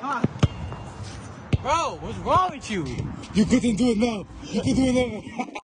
Bro, what's wrong with you? You couldn't do it now. You can do it now.